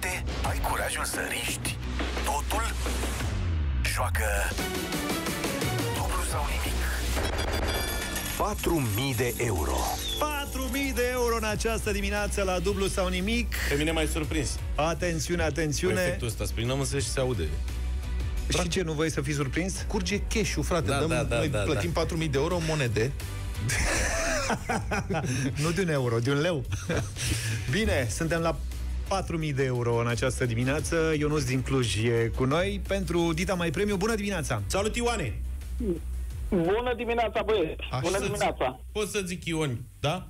Poate ai curajul să riști totul? Joacă dublu sau nimic. 4000 de euro. 4.000 de euro în această dimineață la dublu sau nimic. Pe mine mai surprins. Atențiune, Cu atențiune. efectul ăsta, sprinăm însă și se aude. Și ce, nu voi să fii surprins? Curge cash-ul, frate. Da, Dăm, da, da, noi da, plătim 4.000 de euro în monede. Nu de un euro, de un leu. Bine, suntem la 4.000 de euro în această dimineață. Ionuț din Cluj e cu noi pentru Dita Mai Premiu. Bună dimineața! Salut, Ioane! Bună dimineața, băieți! Așa Bună să-ți- dimineața! Poți să zic Ion, da?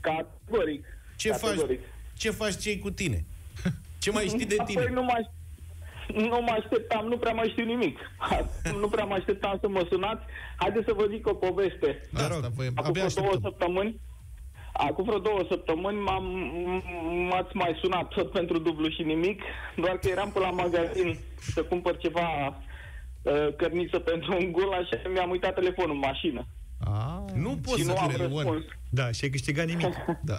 Categoric. Ce faci, Categoric. ce faci cei cu tine? Ce mai știi de Apoi tine? nu mai, nu mă așteptam, nu prea mai știu nimic. nu prea mă așteptam să mă sunați. Haideți să vă zic o poveste. Da, asta voi, Acum abia vreo două așteptăm. săptămâni, acum vreo două săptămâni m-am, m-ați mai sunat tot pentru dublu și nimic, doar că eram pe la magazin să cumpăr ceva uh, cărniță pentru un gulaș și mi-am uitat telefonul în mașină. Ah, Nu poți și să nu am te răspuns. Da, și ai câștigat nimic. Da.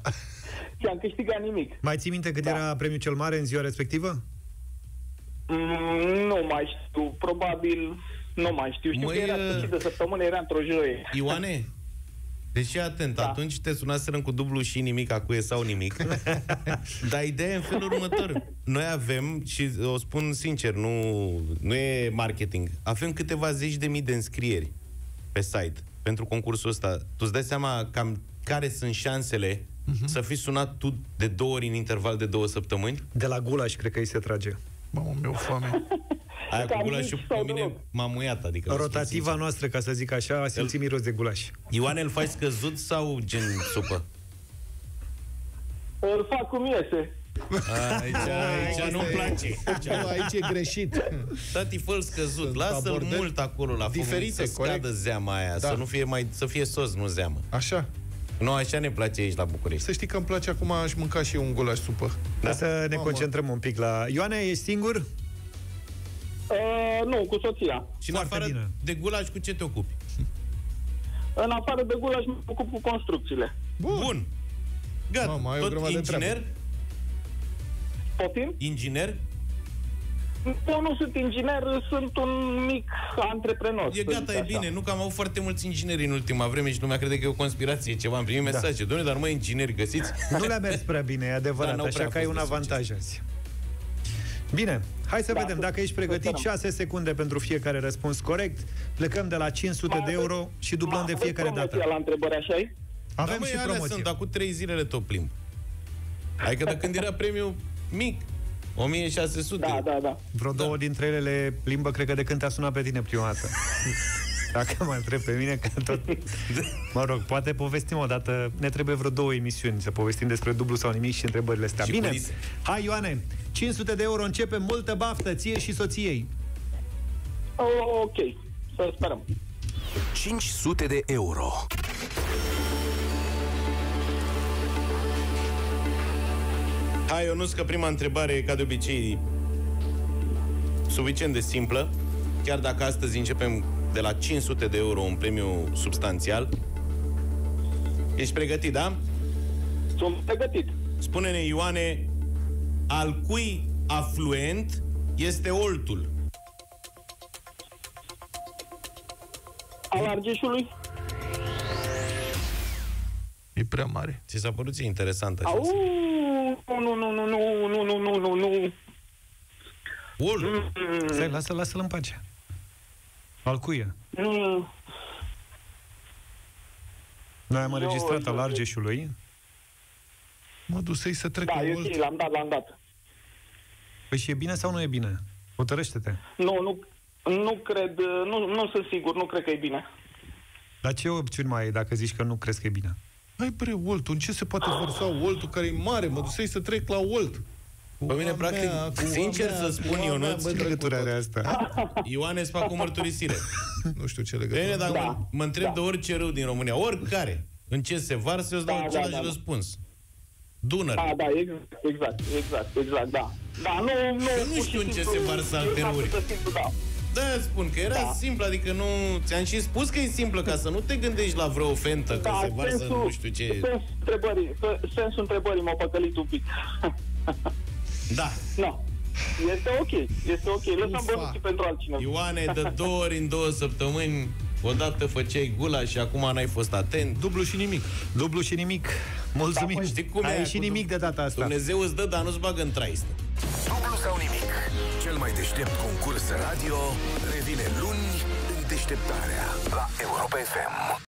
Și am câștigat nimic. Mai ții minte cât Da. era premiul cel mare în ziua respectivă? Mm, nu mai știu, probabil nu mai știu. Știu Măi, că era uh, sfârșit de săptămână, era într-o joie. Ioane, deci fii atent, Da. atunci te sunaserăm cu dublu și nimic, acuie sau nimic. Dar ideea e în felul următor. Noi avem, și o spun sincer, nu, nu e marketing, avem câteva zeci de mii de înscrieri pe site pentru concursul ăsta. Tu îți dai seama cam care sunt șansele să fii sunat tu de două ori în interval de două săptămâni? De la gulaș, cred că îi se trage. Mamă, meu foame. Aia cu Cam gula nici și pe sau mine deloc. m-a muiat, adică... îți spun Rotativa sincer. noastră, ca să zic așa, a simțit miros de gulaș. Ioane, îl faci scăzut sau gen supă? Îl fac cum iese. Aici, aici nu-mi place. Nu, aici e greșit. Tati, fă scăzut. Sunt Lasă-l abordări mult acolo la foc, diferite, să corect. scadă zeama aia, Da. să nu fie mai, să fie sos, nu zeamă. Așa. Nu, așa ne place aici la București. Să știi că îmi place acum, aș mânca și eu un gulaș supă. Da. Să ne Mamă. concentrăm un pic la... Ioane, ești singur? Uh, nu, cu soția. Și în Foarte afară bine. de gulaș, cu ce te ocupi? În afară de gulaș mă ocup cu construcțiile. Bun. Bun. Gata. Mamă, ai o Tot grămadă de inginer? treabă. Poftim? Inginer? Eu nu sunt inginer, sunt un mic antreprenor. E să gata, zic e așa. bine. Nu că am avut foarte mulți ingineri în ultima vreme și lumea crede că e o conspirație ceva. Am primit mesaje. Doamne, dar mă, ingineri găsiți? Nu le-a mers prea bine, e adevărat, Da, n-au așa prea că ai fost un de succes. avantaj azi. Bine, hai să Da, vedem. să- Dacă ești pregătit, să sperăm. 6 secunde pentru fiecare răspuns corect. Plecăm de la 500 de euro și dublăm de Aveți fiecare promoția dată. la întrebări, așa Avem da, mă, și alea promoție. sunt, dar cu trei zile le tot plimb. Adică de când era premiu mic, 1600. Da, da, da. Vreo două dintre ele le plimbă, cred că de când te-a sunat pe tine prima dată. Dacă mă întreb pe mine, că tot... Mă rog, poate povestim o dată. Ne trebuie vreo două emisiuni să povestim despre dublu sau nimic și întrebările astea. Și Bine, culise. hai Ioane, 500 de euro începe, multă baftă, ție și soției. Oh, ok, să sperăm. 500 de euro. Hai, Ionuț, că prima întrebare e, ca de obicei, suficient de simplă. Chiar dacă astăzi începem de la 500 de euro un premiu substanțial. Ești pregătit, da? Sunt pregătit. Spune-ne, Ioane, al cui afluent este Oltul? Al Argeșului? E prea mare. Ți s-a părut ție interesant așa? Au, nu, nu, nu, nu, nu, nu, nu, nu, nu. Olt. Stai, lasă, lasă-l în pace. Al cui e? Mm, Noi am Nu, înregistrat al nu. Argeșului. Mă dusei să trec Da, la e Olt. ok, l-am dat, l-am dat. Păi și e bine sau nu e bine? Hotărăște-te. Nu, nu, nu cred, nu, nu sunt sigur, nu cred că e bine. Dar ce opțiuni mai ai dacă zici că nu crezi că e bine? Hai bre, Oltul, în ce se poate vărsa Oltul care e mare? Mă dusei să trec la Olt. Pe mine, practic, sincer să spun, Ionuț, Ce legătură are asta? Ioane îți fac o mărturisire. Nu știu ce Bine, legătură. dar Da. mă, mă întreb Da. de orice râu din România, oricare, în ce se varsă, eu îți dau Da, da, același da, da. răspuns. Dunăre. Da, da, exact, exact, exact, exact, da. Da, nu, nu, Că nu pur știu și în ce simplu, se varsă eu alte n-am râuri. să simplu, da. Da, spun că era Da. simplu, adică nu... Ți-am și spus că e simplă, ca să nu te gândești la vreo ofentă, că Da, se varsă sensul, nu știu ce... sensul întrebării, pe- sensul întrebării m-a păcălit un pic. Da. Nu. Este ok, este ok. Lăsăm Ufa. bănuții pentru altcineva. Ioane, de două ori în două săptămâni, odată făceai gula și acum n-ai fost atent. Dublu și nimic. Dublu și nimic. Mulțumim. Da, păi, știi cum e Ai aia ieșit cu nimic de data asta. Dumnezeu îți dă, dar nu-ți bagă în traistă. Dublu sau nimic. Cel mai deștept concurs radio revine luni în deșteptarea la Europa FM.